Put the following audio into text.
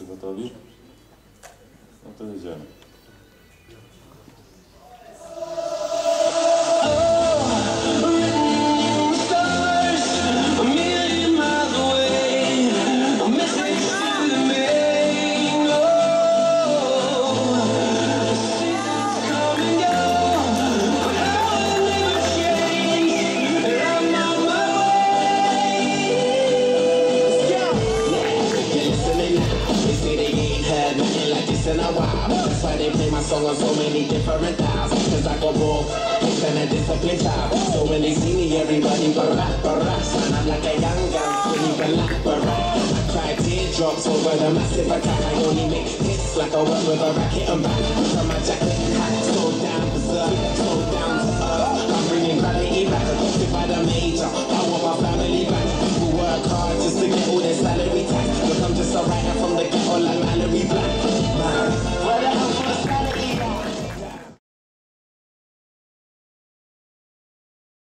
gotowi? No to jedziemy. Heard nothing like this in a while. That's why they play my song on so many different dials. Cause I got more hits than a disciplined child. So when they see me, everybody barack, barack. Son, I'm like a young gun, swinging black, barack. I cry teardrops over the massive attack. I only make hits like I work with a racket and back. From my jacket, slow down, berserk, slow down to earth. I'm bringing gravity back, adopted by the major.